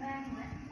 ba nữa